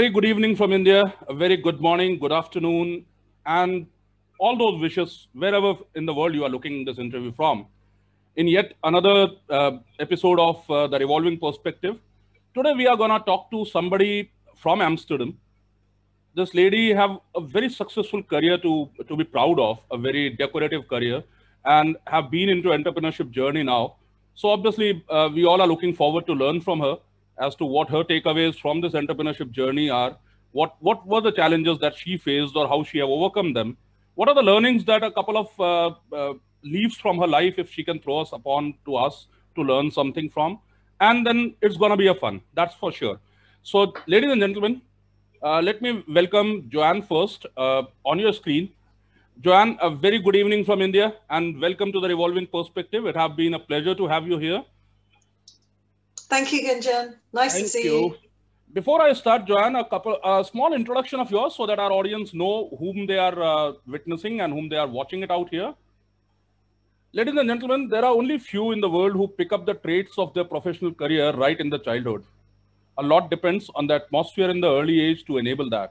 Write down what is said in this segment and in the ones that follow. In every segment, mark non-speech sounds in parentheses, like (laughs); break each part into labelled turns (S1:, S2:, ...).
S1: Very good evening from India, a very good morning, good afternoon, and all those wishes wherever in the world you are looking this interview from. In yet another uh, episode of uh, The Revolving Perspective, today we are going to talk to somebody from Amsterdam. This lady have a very successful career to, to be proud of, a very decorative career, and have been into entrepreneurship journey now. So obviously, uh, we all are looking forward to learn from her as to what her takeaways from this entrepreneurship journey are, what, what were the challenges that she faced or how she have overcome them, what are the learnings that a couple of uh, uh, leaves from her life, if she can throw us upon to us to learn something from, and then it's going to be a fun, that's for sure. So ladies and gentlemen, uh, let me welcome Joanne first uh, on your screen. Joanne, a very good evening from India and welcome to the Revolving Perspective. It has been a pleasure to have you here.
S2: Thank you, Gunjan. Nice Thank to see you. you.
S1: Before I start, Joanne, a couple, a small introduction of yours so that our audience know whom they are uh, witnessing and whom they are watching it out here. Ladies and gentlemen, there are only few in the world who pick up the traits of their professional career right in the childhood. A lot depends on the atmosphere in the early age to enable that.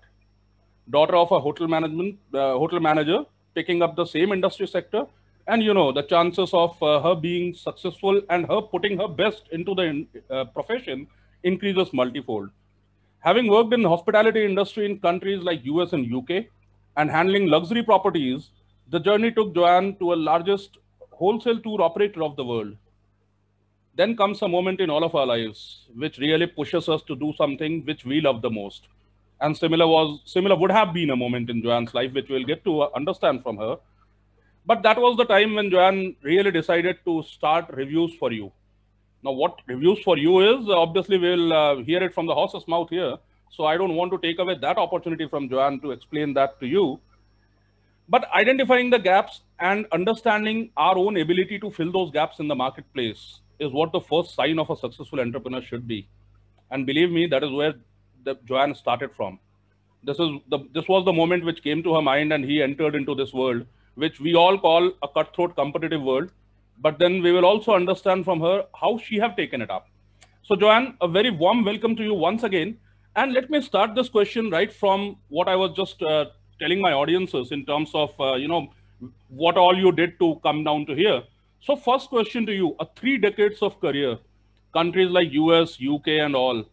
S1: Daughter of a hotel management uh, hotel manager picking up the same industry sector and you know the chances of uh, her being successful and her putting her best into the uh, profession increases multifold. Having worked in the hospitality industry in countries like us and uk and handling luxury properties the journey took joanne to a largest wholesale tour operator of the world. Then comes a moment in all of our lives which really pushes us to do something which we love the most. And similar was similar would have been a moment in joanne's life which we'll get to understand from her but that was the time when Joanne really decided to start reviews for you. Now, what reviews for you is obviously we'll uh, hear it from the horse's mouth here. So I don't want to take away that opportunity from Joanne to explain that to you. But identifying the gaps and understanding our own ability to fill those gaps in the marketplace is what the first sign of a successful entrepreneur should be. And believe me, that is where the Joanne started from. This is the this was the moment which came to her mind, and he entered into this world which we all call a cutthroat competitive world. But then we will also understand from her how she have taken it up. So Joanne, a very warm welcome to you once again. And let me start this question right from what I was just uh, telling my audiences in terms of, uh, you know, what all you did to come down to here. So first question to you, a three decades of career, countries like US, UK and all,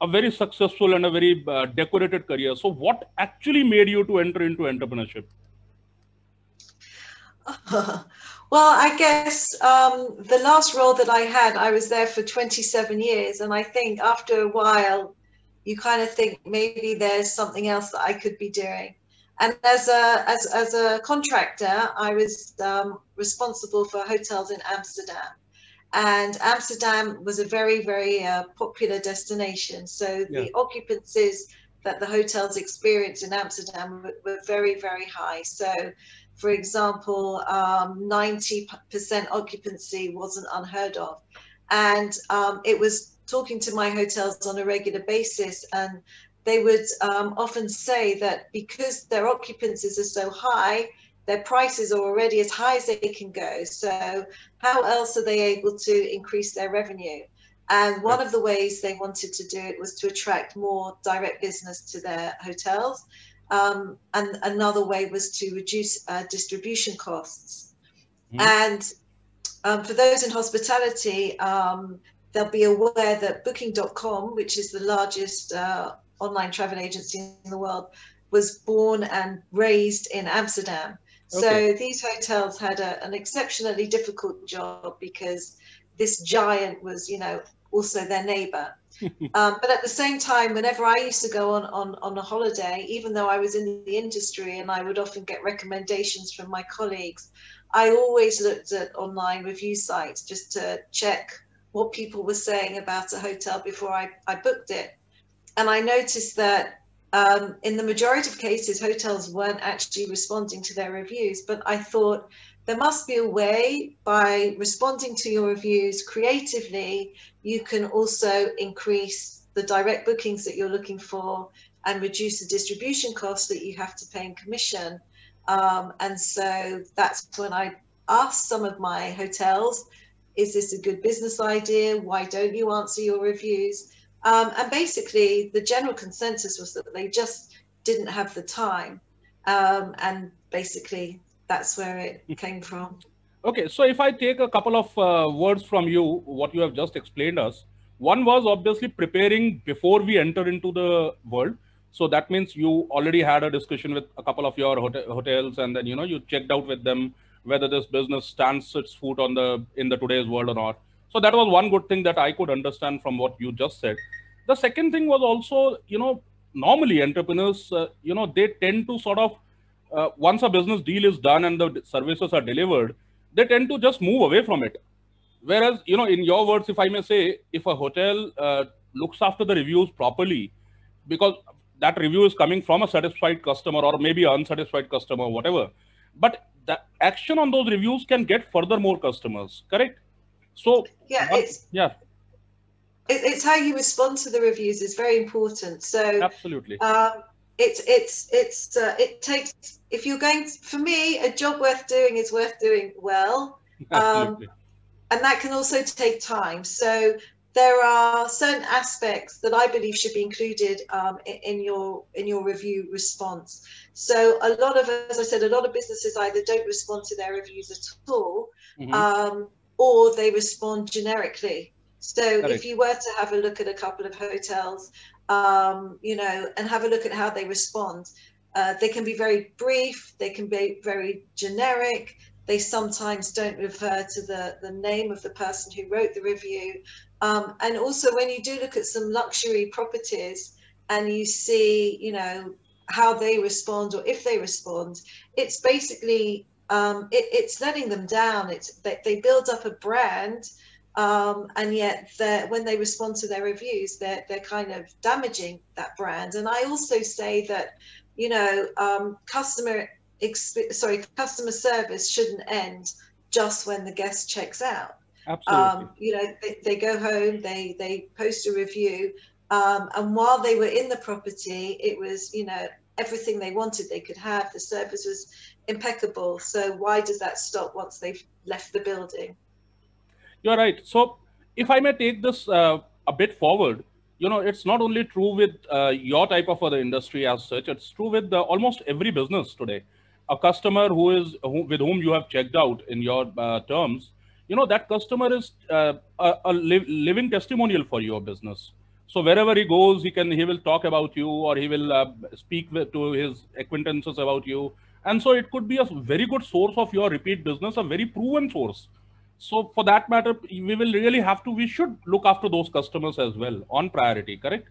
S1: a very successful and a very uh, decorated career. So what actually made you to enter into entrepreneurship? (laughs)
S2: well, I guess um, the last role that I had, I was there for 27 years. And I think after a while, you kind of think maybe there's something else that I could be doing. And as a, as, as a contractor, I was um, responsible for hotels in Amsterdam. And Amsterdam was a very, very uh, popular destination. So yeah. the occupancies that the hotels experienced in Amsterdam were, were very, very high. So for example, um, 90% occupancy wasn't unheard of. And um, it was talking to my hotels on a regular basis, and they would um, often say that because their occupancies are so high, their prices are already as high as they can go. So, how else are they able to increase their revenue? And one of the ways they wanted to do it was to attract more direct business to their hotels. Um, and another way was to reduce uh, distribution costs. Mm. And um, for those in hospitality, um, they'll be aware that Booking.com, which is the largest uh, online travel agency in the world, was born and raised in Amsterdam. Okay. So these hotels had a, an exceptionally difficult job because this giant was, you know, also their neighbor. (laughs) um, but at the same time, whenever I used to go on, on, on a holiday, even though I was in the industry and I would often get recommendations from my colleagues, I always looked at online review sites just to check what people were saying about a hotel before I, I booked it. And I noticed that um, in the majority of cases, hotels weren't actually responding to their reviews. But I thought there must be a way by responding to your reviews creatively, you can also increase the direct bookings that you're looking for and reduce the distribution costs that you have to pay in commission. Um, and so that's when I asked some of my hotels, is this a good business idea? Why don't you answer your reviews? Um, and basically, the general consensus was that they just didn't have the time. Um, and basically, that's where it came from.
S1: Okay, so if I take a couple of uh, words from you, what you have just explained us, one was obviously preparing before we enter into the world. So that means you already had a discussion with a couple of your hot- hotels, and then you know you checked out with them whether this business stands its foot on the in the today's world or not. So that was one good thing that I could understand from what you just said. The second thing was also, you know, normally entrepreneurs, uh, you know, they tend to sort of uh, once a business deal is done and the services are delivered, they tend to just move away from it. Whereas, you know, in your words, if I may say, if a hotel uh, looks after the reviews properly, because that review is coming from a satisfied customer or maybe an unsatisfied customer, whatever, but the action on those reviews can get further more customers, correct? So,
S2: yeah,
S1: what,
S2: it's
S1: yeah,
S2: it's how you respond to the reviews is very important. So
S1: absolutely.
S2: um, it's it's it's uh, it takes if you're going to, for me a job worth doing is worth doing well (laughs)
S1: absolutely.
S2: and that can also take time so there are certain aspects that i believe should be included um, in, your in your review response so a lot of as i said a lot of businesses either don't respond to their reviews at all
S1: Mhm.
S2: um, or they respond generically so if you were to have a look at a couple of hotels um, you know, and have a look at how they respond. Uh, they can be very brief, they can be very generic, they sometimes don't refer to the, the name of the person who wrote the review. Um, and also, when you do look at some luxury properties and you see, you know, how they respond or if they respond, it's basically um, it, it's letting them down. It's they, they build up a brand um, and yet when they respond to their reviews they're, they're kind of damaging that brand. And i also say that you know um, customer exp- sorry customer service shouldn't end just when the guest checks out.
S1: Absolutely.
S2: um, you know they, they go home they they post a review. Um, and while they were in the property it was you know everything they wanted they could have. The service was impeccable. So why does that stop once they've left the building
S1: You're right. So, if I may take this uh, a bit forward, you know, it's not only true with uh, your type of other industry as such. It's true with uh, almost every business today. A customer who is who, with whom you have checked out in your uh, terms, you know, that customer is uh, a, a liv- living testimonial for your business. So wherever he goes, he can he will talk about you or he will uh, speak with, to his acquaintances about you, and so it could be a very good source of your repeat business, a very proven source so for that matter we will really have to we should look after those customers as well on priority correct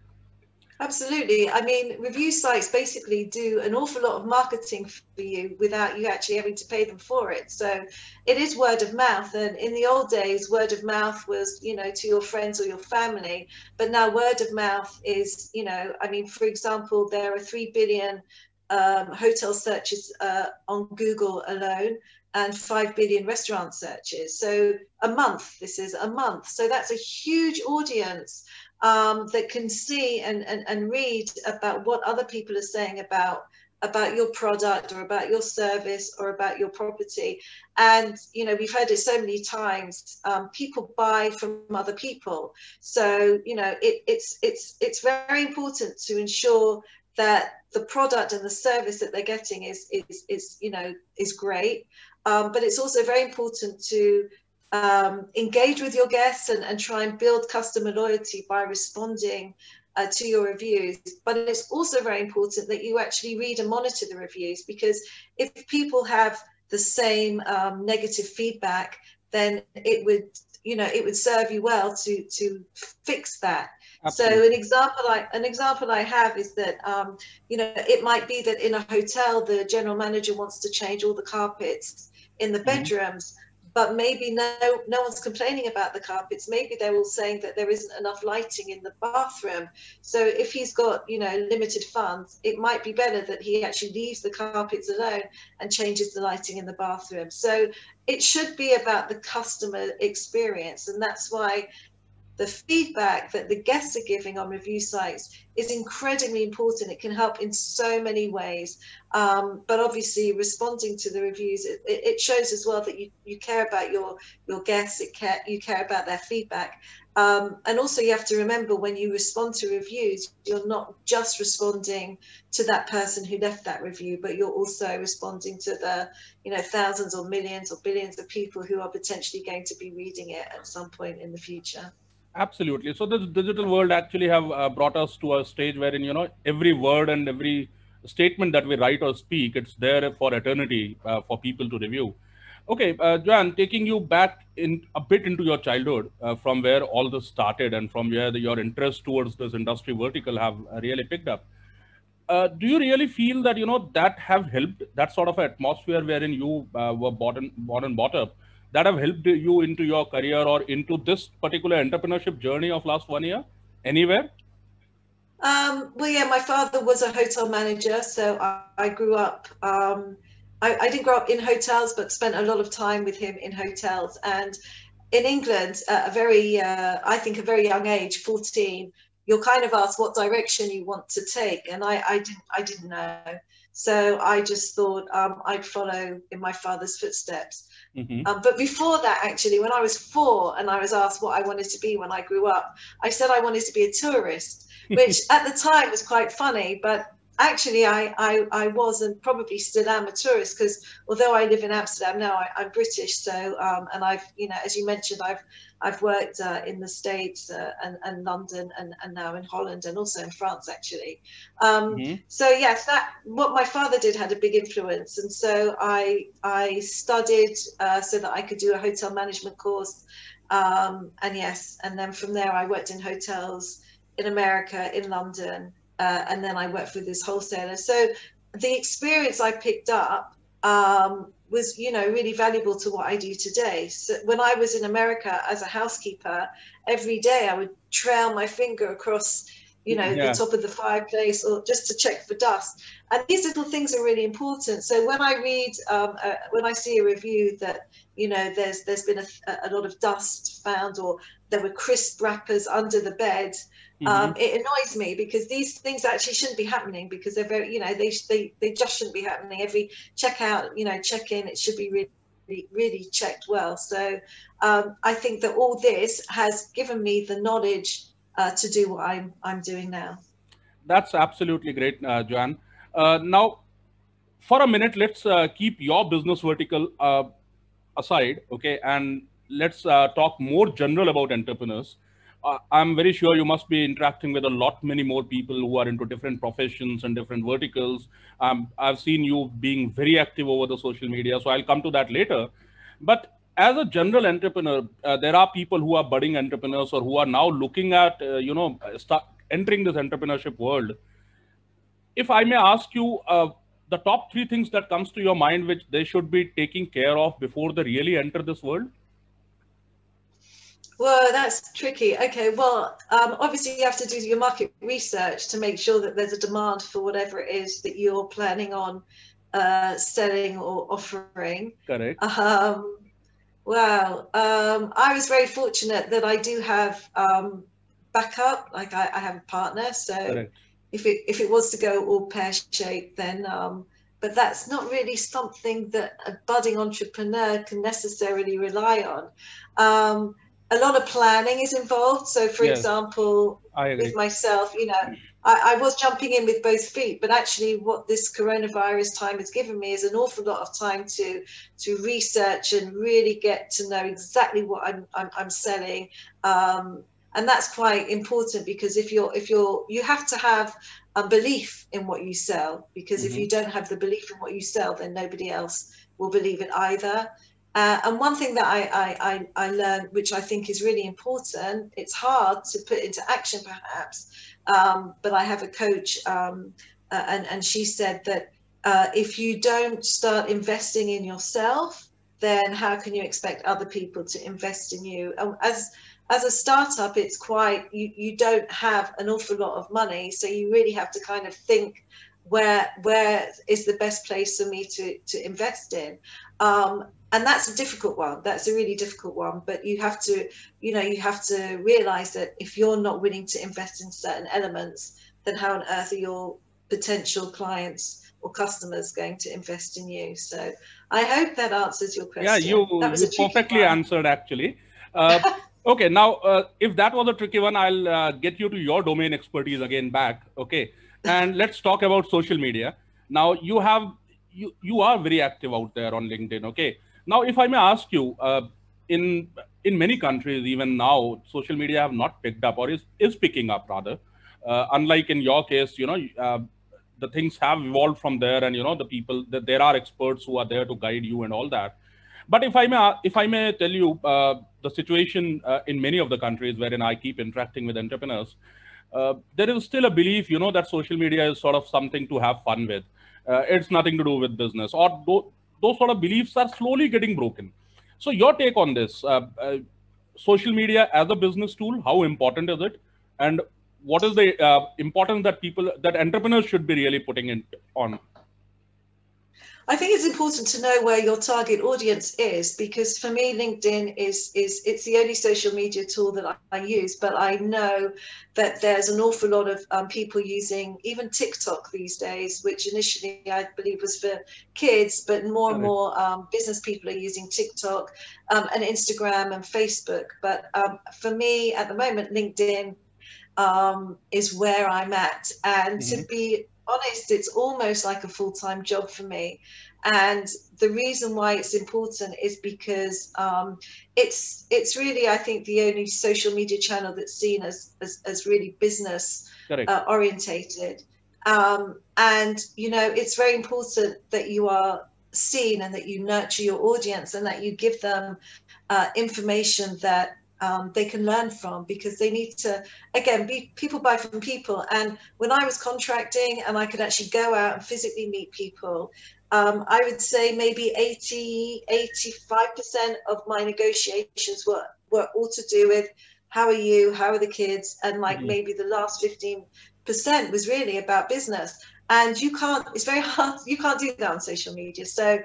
S2: Absolutely. I mean, review sites basically do an awful lot of marketing for you without you actually having to pay them for it. So it is word of mouth. And in the old days, word of mouth was, you know, to your friends or your family. But now word of mouth is, you know, I mean, for example, there are 3 billion um, hotel searches uh, on Google alone and 5 billion restaurant searches. So a month, this is a month. So that's a huge audience um, that can see and, and, and read about what other people are saying about about your product or about your service or about your property and you know we've heard it so many times um, people buy from other people so you know it, it's it's it's very important to ensure that the product and the service that they're getting is is, is you know is great um, but it's also very important to um, engage with your guests and, and try and build customer loyalty by responding uh, to your reviews. But it's also very important that you actually read and monitor the reviews because if people have the same um, negative feedback, then it would you know it would serve you well to to fix that.
S1: Absolutely.
S2: So an example I an example I have is that um, you know it might be that in a hotel the general manager wants to change all the carpets in the
S1: Mhm.
S2: bedrooms, but maybe no no one's complaining about the carpets. Maybe they're all saying that there isn't enough lighting in the bathroom. So if he's got you know limited funds, it might be better that he actually leaves the carpets alone and changes the lighting in the bathroom. So it should be about the customer experience, and that's why the feedback that the guests are giving on review sites is incredibly important. It can help in so many ways. Um, but obviously, responding to the reviews, it, it shows as well that you, you care about your your guests. It care you care about their feedback, Um, and also, you have to remember when you respond to reviews, you're not just responding to that person who left that review, but you're also responding to the, you know, thousands or millions or billions of people who are potentially going to be reading it at some point in the future.
S1: Absolutely. So this digital world actually have uh, brought us to a stage wherein you know every word and every statement that we write or speak, it's there for eternity uh, for people to review. Okay, uh, taking you back in a bit into your childhood, uh, from where all this started and from where the, your interest towards this industry vertical have uh, really picked up. Uh, do you really feel that you know that have helped that sort of atmosphere wherein you uh, were born and, born and brought up that have helped you into your career or into this particular entrepreneurship journey of last one year anywhere?
S2: Um, well, yeah, my father was a hotel manager, so I, I grew up. Um, I, I, didn't grow up in hotels, but spent a lot of time with him in hotels. And in England, at a very, uh, I think, a very young age, 14, you're kind of asked what direction you want to take, and I, I didn't, I didn't know. So I just thought um, I'd follow in my father's footsteps. Mm-hmm. Um, but before that, actually, when I was four and I was asked what I wanted to be when I grew up, I said I wanted to be a tourist, (laughs) which at the time was quite funny. But actually I, I, I was and probably still am a tourist because although I live in Amsterdam now, I, am British. So um, and I've you know as you mentioned, I've I've worked uh, in the States uh, and, and London and, and now in Holland and also in France actually. Um, mm-hmm. So yes, that what my father did had a big influence, and so I I studied uh, so that I could do a hotel management course. Um, and yes, and then from there I worked in hotels in America, in London, uh, and then I worked for this wholesaler. So the experience I picked up um, was, you know, really valuable to what I do today. So when I was in America as a housekeeper, every day I would trail my finger across, you know, yeah. the top of the fireplace or just to check for dust. And these little things are really important. So when I read, um, uh, when I see a review that, you know, there's there's been a, a lot of dust found or there were crisp wrappers under the bed Mm-hmm. Um, it annoys me because these things actually shouldn't be happening because they're very, you know, they they, they just shouldn't be happening. Every check out, you know, check in, it should be really really checked well. So um, I think that all this has given me the knowledge uh, to do what I'm I'm doing now.
S1: That's absolutely great, uh, Joanne. Uh, now, for a minute, let's uh, keep your business vertical uh, aside, okay, and let's uh, talk more general about entrepreneurs I'm very sure you must be interacting with a lot many more people who are into different professions and different verticals. Um, I've seen you being very active over the social media, so I'll come to that later. But as a general entrepreneur, uh, there are people who are budding entrepreneurs or who are now looking at, uh, you know, start entering this entrepreneurship world. If I may ask you, uh, the top three things that comes to your mind which they should be taking care of before they really enter this world?
S2: Well, that's tricky. Okay, well, um, obviously you have to do your market research to make sure that there's a demand for whatever it is that you're planning on uh, selling or offering.
S1: Correct.
S2: Um, wow. Um, I was very fortunate that I do have um, backup. Like I, I, have a partner, so Correct. if it if it was to go all pear shaped, then um, but that's not really something that a budding entrepreneur can necessarily rely on. Um, a lot of planning is involved. So, for yes, example, with myself, you know, I, I, was jumping in with both feet, but actually, what this coronavirus time has given me is an awful lot of time to to research and really get to know exactly what I'm I'm, I'm selling. Um, and that's quite important because if you're if you're you have to have a belief in what you sell because mm-hmm. if you don't have the belief in what you sell then nobody else will believe it either uh, and one thing that I, I, I, learned, which I think is really important, it's hard to put into action perhaps, um, but I have a coach um, uh, and, and she said that uh, if you don't start investing in yourself, then how can you expect other people to invest in you? And as as a startup, it's quite you, you don't have an awful lot of money, so you really have to kind of think where where is the best place for me to to invest in. Um, and that's a difficult one that's a really difficult one but you have to you know you have to realize that if you're not willing to invest in certain elements then how on earth are your potential clients or customers going to invest in you so i hope that answers your question
S1: yeah you, you perfectly one. answered actually uh, (laughs) Okay, now uh, if that was a tricky one, I'll uh, get you to your domain expertise again back. Okay, and (laughs) let's talk about social media. Now you have you you are very active out there on LinkedIn. Okay, now if I may ask you, uh, in in many countries even now, social media have not picked up or is is picking up rather. Uh, unlike in your case, you know uh, the things have evolved from there, and you know the people that there are experts who are there to guide you and all that. But if I may, if I may tell you uh, the situation uh, in many of the countries wherein I keep interacting with entrepreneurs, uh, there is still a belief, you know, that social media is sort of something to have fun with. Uh, it's nothing to do with business, or th- those sort of beliefs are slowly getting broken. So, your take on this: uh, uh, social media as a business tool, how important is it, and what is the importance that people, that entrepreneurs should be really putting it on?
S2: I think it's important to know where your target audience is because for me, LinkedIn is is it's the only social media tool that I, I use. But I know that there's an awful lot of um, people using even TikTok these days, which initially I believe was for kids, but more and more um, business people are using TikTok um, and Instagram and Facebook. But um, for me, at the moment, LinkedIn um, is where I'm at, and mm-hmm. to be honest, it's almost like a full time job for me. And the reason why it's important is because um, it's it's really, I think, the only social media channel that's seen as as, as really business uh, orientated. Um, and you know, it's very important that you are seen and that you nurture your audience and that you give them uh, information that um, they can learn from because they need to again be people buy from people. And when i was contracting and i could actually go out and physically meet people um, i would say maybe 80 85% of my negotiations were were all to do with how are you? How are the kids? And like mm-hmm. maybe the last 15% was really about business. And you can't it's very hard you can't do that on social media. So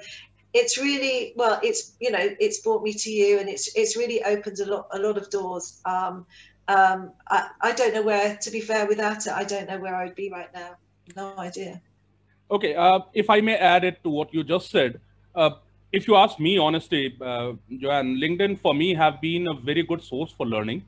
S2: it's really well it's you know it's brought me to you and it's it's really opened a lot a lot of doors. Um, um, I, I don't know where to be fair without it. I don't know where i would be right now. No idea.
S1: Okay uh, if i may add it to what you just said uh, if you ask me honestly uh, joanne linkedin for me have been a very good source for learning.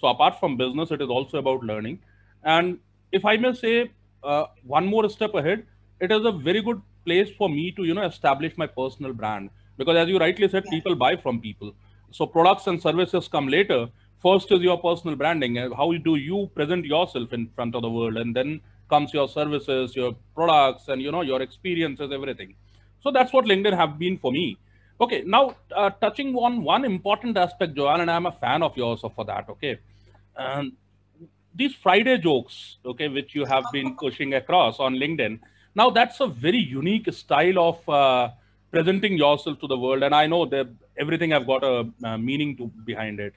S1: So apart from business it is also about learning. And if i may say uh, one more step ahead it is a very good place for me to you know establish my personal brand. Because as you rightly said yeah. people buy from people. So products and services come later. First is your personal branding how do you present yourself in front of the world and then comes your services your products and you know your experiences everything. So that's what linkedin have been for me. Okay now uh, touching on one important aspect joanne and i'm a fan of yours for that okay? Um, these friday jokes okay which you have been pushing across on linkedin now that's a very unique style of uh, presenting yourself to the world, and I know that everything I've got a, a meaning to behind it.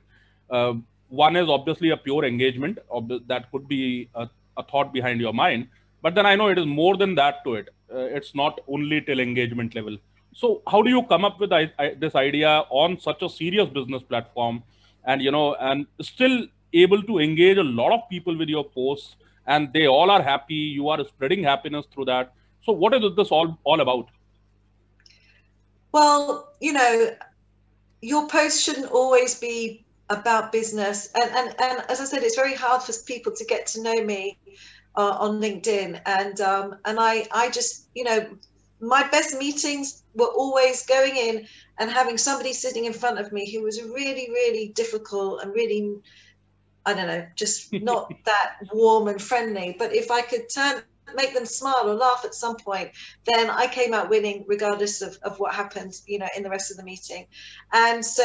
S1: Uh, one is obviously a pure engagement, that could be a, a, thought behind your mind, but then I know it is more than that to it. Uh, it's not only till engagement level. So how do you come up with I, I, this idea on such a serious business platform, and you know, and still able to engage a lot of people with your posts and they all are happy you are spreading happiness through that. So what is this all all about?
S2: Well you know your post shouldn't always be about business. And and, and as i said it's very hard for people to get to know me uh, on linkedin. And um, and i i just you know my best meetings were always going in and having somebody sitting in front of me who was really really difficult and really I don't know, just not (laughs) that warm and friendly. But if I could turn make them smile or laugh at some point, then I came out winning regardless of, of what happened, you know, in the rest of the meeting. And so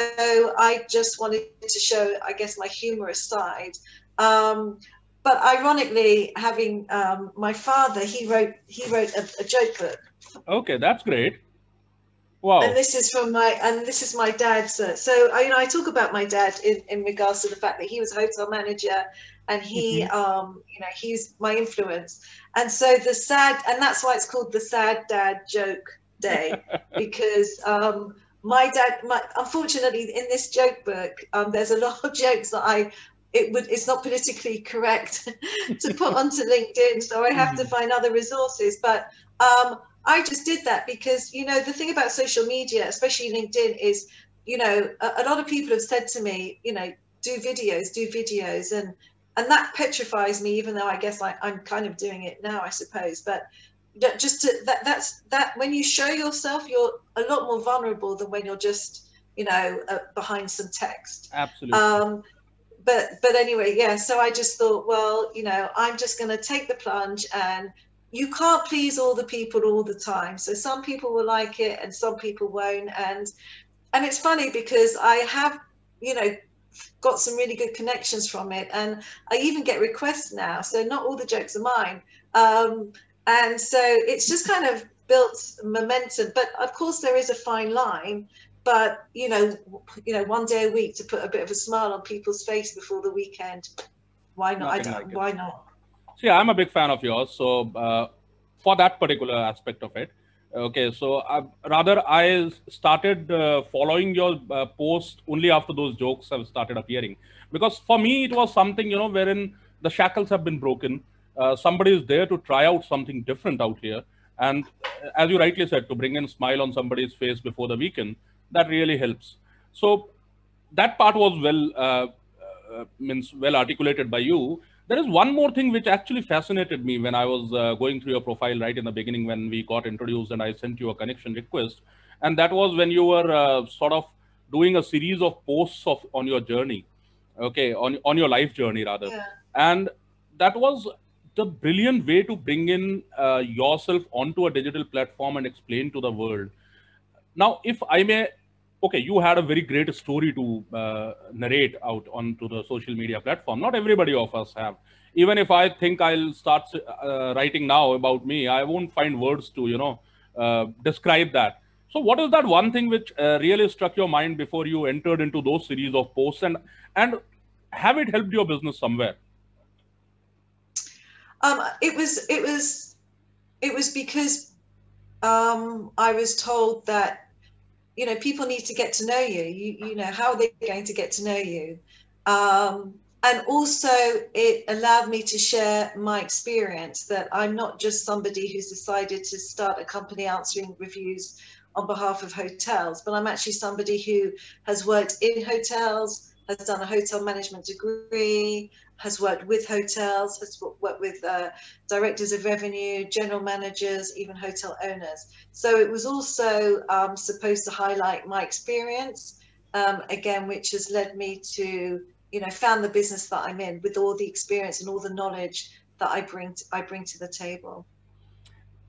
S2: I just wanted to show, I guess, my humorous side. Um, but ironically, having um, my father, he wrote he wrote a, a joke book.
S1: Okay, that's great. Wow.
S2: And this is from my and this is my dad's. Uh, so I, you know, I talk about my dad in, in regards to the fact that he was a hotel manager, and he, mm-hmm. um, you know, he's my influence. And so the sad, and that's why it's called the sad dad joke day, (laughs) because um, my dad, my unfortunately, in this joke book, um, there's a lot of jokes that I it would it's not politically correct (laughs) to put (laughs) onto LinkedIn, so I have mm-hmm. to find other resources. But um, I just did that because, you know, the thing about social media, especially LinkedIn, is, you know, a, a, lot of people have said to me, you know, do videos, do videos, and and that petrifies me. Even though I guess I, I'm kind of doing it now, I suppose. But just to, that that's that when you show yourself, you're a lot more vulnerable than when you're just you know uh, behind some text.
S1: Absolutely.
S2: Um, but but anyway, yeah. So I just thought, well, you know, I'm just going to take the plunge and you can't please all the people all the time. So some people will like it and some people won't. And and it's funny because i have you know got some really good connections from it. And i even get requests now. So not all the jokes are mine. Um, and so it's just kind of built momentum. But of course there is a fine line. But you know you know one day a week to put a bit of a smile on people's face before the weekend why not? Nothing i don't why not
S1: See, I'm a big fan of yours. So uh, for that particular aspect of it, okay. So uh, rather, I started uh, following your uh, post only after those jokes have started appearing, because for me it was something you know wherein the shackles have been broken. Uh, somebody is there to try out something different out here, and as you rightly said, to bring in smile on somebody's face before the weekend, that really helps. So that part was well means well articulated by you there is one more thing which actually fascinated me when I was uh, going through your profile right in the beginning when we got introduced and I sent you a connection request. And that was when you were uh, sort of doing a series of posts of on your journey, okay, on, on your life journey rather. Yeah. And that was the brilliant way to bring in uh, yourself onto a digital platform and explain to the world. Now, if I may okay, you had a very great story to uh, narrate out onto the social media platform. Not everybody of us have. Even if I think I'll start uh, writing now about me, I won't find words to, you know, uh, describe that. So, what is that one thing which uh, really struck your mind before you entered into those series of posts, and and have it helped your business somewhere?
S2: Um, it was it was it was because um, I was told that you know people need to get to know you. You, you know how are they going to get to know you? Um, and also it allowed me to share my experience that i'm not just somebody who's decided to start a company answering reviews on behalf of hotels but i'm actually somebody who has worked in hotels has done a hotel management degree has worked with hotels, has worked with uh, directors of revenue, general managers, even hotel owners. So it was also um, supposed to highlight my experience, um, again, which has led me to, you know, found the business that I'm in with all the experience and all the knowledge that I bring to, I bring to the table.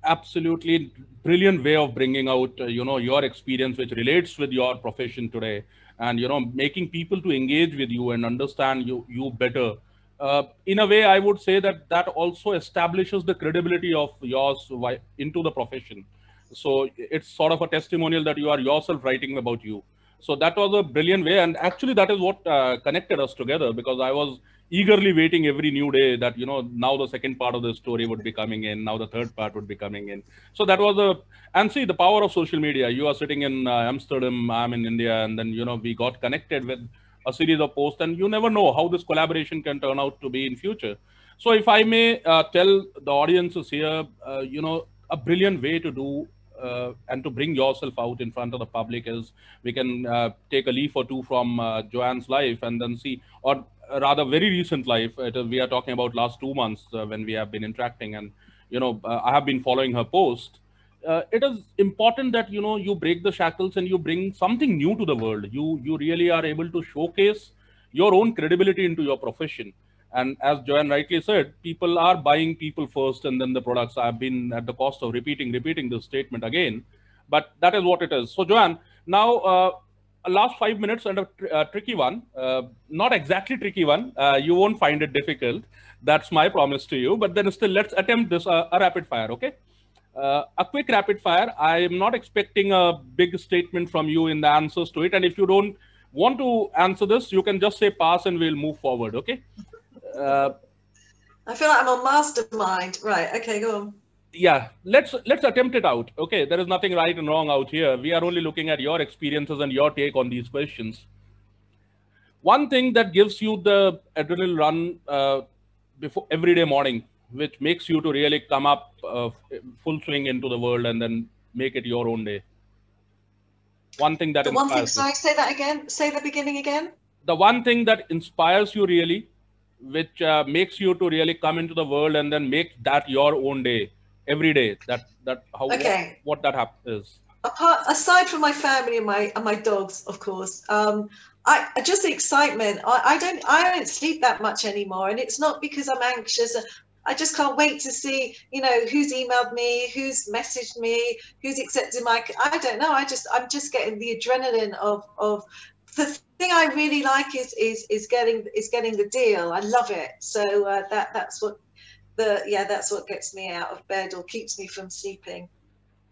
S1: Absolutely brilliant way of bringing out, uh, you know, your experience, which relates with your profession today, and you know, making people to engage with you and understand you you better uh, in a way, I would say that that also establishes the credibility of yours into the profession. So it's sort of a testimonial that you are yourself writing about you. So that was a brilliant way, and actually that is what uh, connected us together because I was eagerly waiting every new day that you know now the second part of the story would be coming in, now the third part would be coming in. So that was a and see the power of social media. You are sitting in uh, Amsterdam, I'm in India, and then you know we got connected with a series of posts and you never know how this collaboration can turn out to be in future so if i may uh, tell the audiences here uh, you know a brilliant way to do uh, and to bring yourself out in front of the public is we can uh, take a leaf or two from uh, joanne's life and then see or rather very recent life we are talking about last two months uh, when we have been interacting and you know i have been following her post. Uh, it is important that you know you break the shackles and you bring something new to the world. You you really are able to showcase your own credibility into your profession. And as joanne rightly said people are buying people first and then the products. I've been at the cost of repeating repeating this statement again but that is what it is. So joanne now uh, last five minutes and a, tr- a tricky one uh, not exactly tricky one uh, you won't find it difficult that's my promise to you but then still let's attempt this uh, a rapid fire okay uh, a quick rapid fire. I am not expecting a big statement from you in the answers to it. And if you don't want to answer this, you can just say pass and we'll move forward. Okay. Uh,
S2: I feel like I'm a mastermind. Right. Okay. Go on.
S1: Yeah. Let's let's attempt it out. Okay. There is nothing right and wrong out here. We are only looking at your experiences and your take on these questions. One thing that gives you the adrenaline run uh, before every day morning which makes you to really come up uh, full swing into the world and then make it your own day one thing that
S2: the one thing sorry say that again say the beginning again
S1: the one thing that inspires you really, which uh, makes you to really come into the world and then make that your own day every day. That that how
S2: Okay.
S1: what, what that hap- is.
S2: apart aside from my family and my and my dogs of course um I I- just the excitement I, I don't I don't sleep that much anymore and it's not because I'm anxious I just can't wait to see you know who's emailed me who's messaged me who's accepted my I don't know I just I'm just getting the adrenaline of of the thing I really like is is is getting is getting the deal I love it so uh, that that's what the yeah that's what gets me out of bed or keeps me from sleeping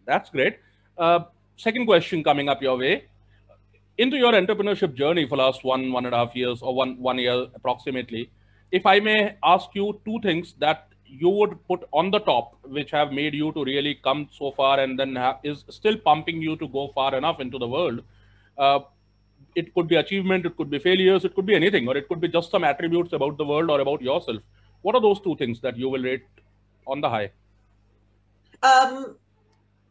S1: That's great. Uh, second question coming up your way. Into your entrepreneurship journey for last one one and a half years or one one year approximately, if I may ask you two things that you would put on the top, which have made you to really come so far and then is still pumping you to go far enough into the world. Uh, it could be achievement, it could be failures, it could be anything, or it could be just some attributes about the world or about yourself. What are those two things that you will rate on the high?
S2: um,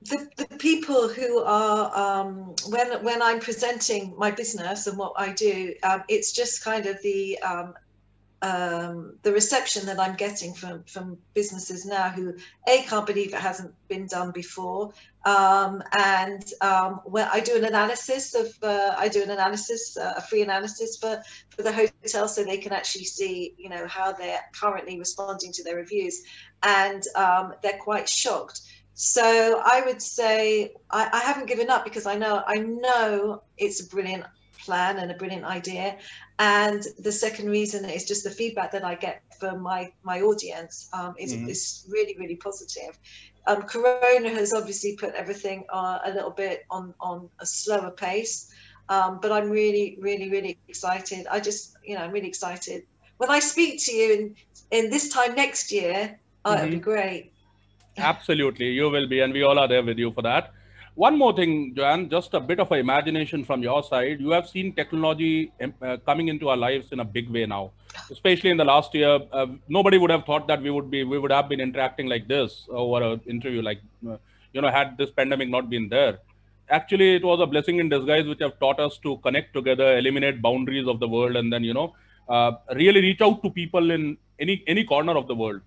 S2: the, the people who are um, when when I'm presenting my business and what I do, um, it's just kind of the um, um, the reception that I'm getting from from businesses now who a can't believe it hasn't been done before, um, and um, when I do an analysis of uh, I do an analysis uh, a free analysis for for the hotel so they can actually see you know how they're currently responding to their reviews, and um, they're quite shocked. So I would say I, I haven't given up because I know I know it's a brilliant plan and a brilliant idea. And the second reason is just the feedback that I get from my my audience um, is,
S1: Mhm.
S2: is really really positive. Um, Corona has obviously put everything uh, a little bit on on a slower pace, um, but I'm really really really excited. I just you know I'm really excited. When I speak to you in in this time next year, oh, it'll be great.
S1: Absolutely, you will be, and we all are there with you for that. One more thing, Joanne, just a bit of an imagination from your side. You have seen technology uh, coming into our lives in a big way now, especially in the last year. Uh, nobody would have thought that we would be, we would have been interacting like this over an interview, like uh, you know, had this pandemic not been there. Actually, it was a blessing in disguise, which have taught us to connect together, eliminate boundaries of the world, and then you know, uh, really reach out to people in any any corner of the world.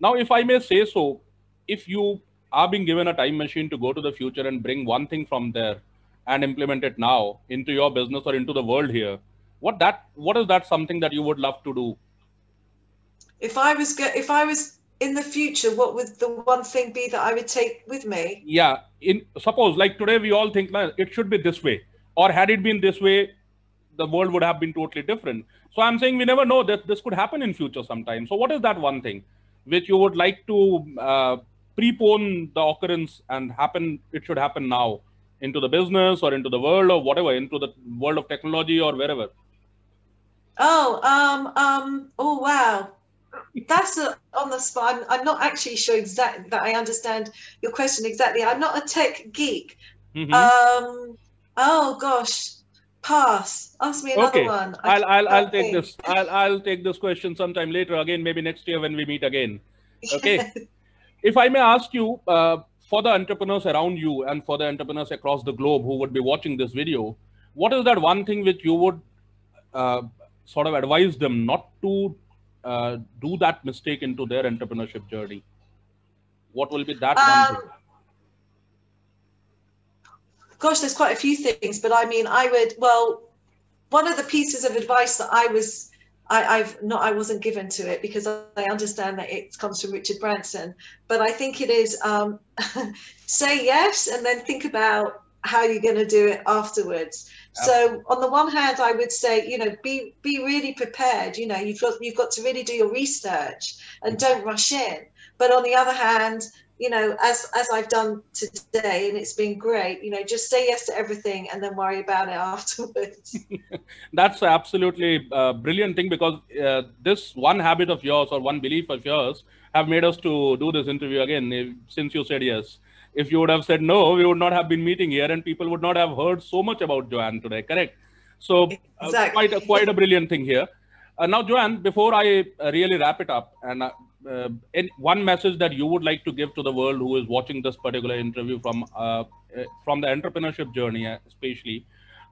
S1: Now, if I may say so, if you are being given a time machine to go to the future and bring one thing from there and implement it now into your business or into the world here, what that what is that something that you would love to do?
S2: If I was go- if I was in the future, what would the one thing be that I would take with me?
S1: Yeah, in suppose like today we all think "Nah, it should be this way, or had it been this way, the world would have been totally different. So I'm saying we never know that this could happen in future sometime. So what is that one thing which you would like to uh, prepone the occurrence and happen? It should happen now into the business or into the world or whatever, into the world of technology or wherever.
S2: Oh, um, um, oh wow, that's a, on the spot. I'm, I'm not actually sure exactly that I understand your question exactly. I'm not a tech geek.
S1: Mhm.
S2: Um, oh gosh, pass. Ask me another
S1: okay,
S2: one. I
S1: I'll I'll, I'll take
S2: think.
S1: this. I'll I'll take this question sometime later. Again, maybe next year when we meet again. (laughs) Okay. If I may ask you, uh, for the entrepreneurs around you and for the entrepreneurs across the globe who would be watching this video, what is that one thing which you would uh, sort of advise them not to uh, do that mistake into their entrepreneurship journey? What will be that one
S2: Um,
S1: thing?
S2: gosh, there's quite a few things, but I mean, I would, well, one of the pieces of advice that I was, I, I've not, I wasn't given to it because I understand that it comes from Richard Branson, but I think it is um, (laughs) say yes and then think about how you're going to do it afterwards. So on the one hand, I would say, you know, be be really prepared. You know, you've got you've got to really do your research and don't rush in. But on the other hand, you know, as as I've done today, and it's been great. You know, just say yes to everything and then worry about it (laughs) afterwards. (laughs)
S1: That's absolutely uh, brilliant thing because uh, this one habit of yours or one belief of yours have made us to do this interview again. If, since you said yes, if you would have said no, we would not have been meeting here, and people would not have heard so much about Joanne today. Correct? So uh,
S2: Exactly.
S1: quite a, quite a brilliant thing here. Uh, now, Joanne, before I uh, really wrap it up, and uh, one message that you would like to give to the world who is watching this particular interview from uh, uh, from the entrepreneurship journey, uh, especially,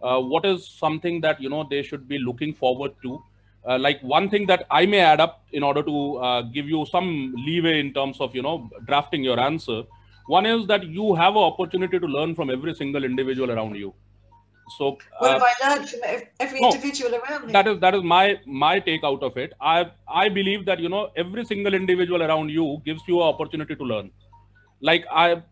S1: uh, what is something that you know they should be looking forward to? Uh, like one thing that i may add up in order to give you some leeway in terms of you know drafting your answer. One is that you have an opportunity to learn from every single individual around you so
S2: what have i learned from every no, individual around me
S1: that is that is my my take out of it i i believe that you know every single individual around you gives you an opportunity to learn like i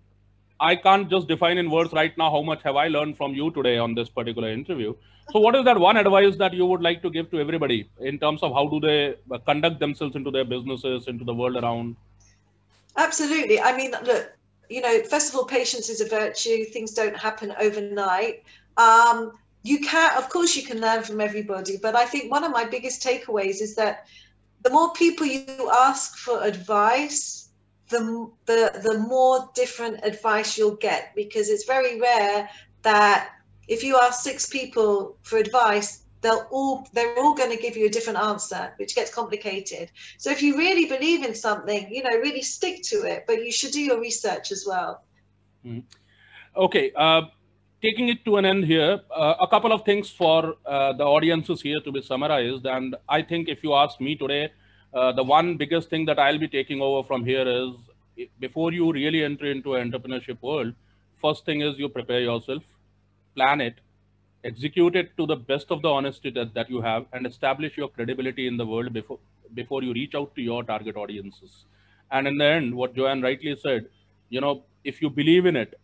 S1: I can't just define in words right now how much have I learned from you today on this particular interview. So, what is that one advice that you would like to give to everybody in terms of how do they uh, conduct themselves into their businesses, into the world around?
S2: Absolutely. I mean, look, you know, first of all, patience is a virtue. Things don't happen overnight. Um, you can, of course, you can learn from everybody, but I think one of my biggest takeaways is that the more people you ask for advice, the, the, the more different advice you'll get because it's very rare that if you ask six people for advice, they'll all they're all going to give you a different answer, which gets complicated. So if you really believe in something, you know, really stick to it, but you should do your research as well.
S1: Mm. Okay. Uh, taking it to an end here, uh, a couple of things for uh, the audiences here to be summarized. And I think if you ask me today, uh, the one biggest thing that I'll be taking over from here is before you really enter into an entrepreneurship world, first thing is you prepare yourself, plan it, execute it to the best of the honesty that, that you have, and establish your credibility in the world before before you reach out to your target audiences. And in the end, what Joanne rightly said, you know, if you believe in it,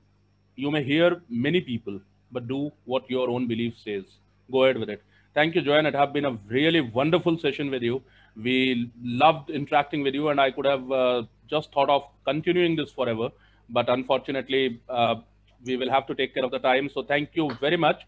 S1: you may hear many people, but do what your own belief says. Go ahead with it. Thank you, Joanne. It has been a really wonderful session with you. We loved interacting with you, and I could have uh, just thought of continuing this forever. But unfortunately, uh, we will have to take care of the time. So thank you very much.